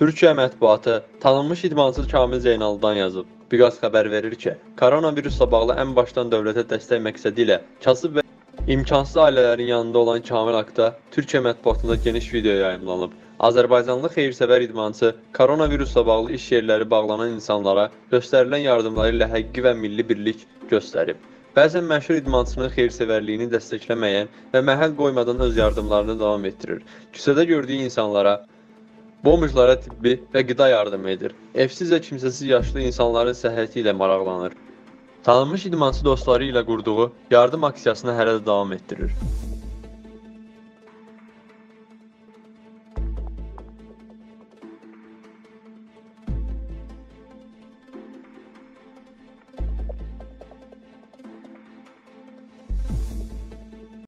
Türkiyə mətbuatı tanınmış idmansız Kamil Zeynaldan yazıb. Biqaz xəbər verir ki, koronavirusla bağlı ən başdan dövlətə dəstək məqsədi ilə kasıb və imkansız ailələrin yanında olan Kamil haqqında Türkiyə mətbuatında geniş video yayımlanıb. Azərbaycanlı xeyirsevər idmançı koronavirusla bağlı iş yerləri bağlanan insanlara göstərilən yardımları ilə həqiqi və milli birlik göstərib. Bəzən məşhur idmançının xeyrsevərliyini dəstəkləməyən və məhəl qoymadan öz yardımlarını davam etdirir. Küçədə gördüyü insanlara Bomjlara tibbi və qida yardımı edir. Evsiz və kimsəsiz yaşlı insanların səhhəti ilə maraqlanır. Tanınmış idmançı dostları ilə qurduğu yardım aksiyasını hələ də davam etdirir.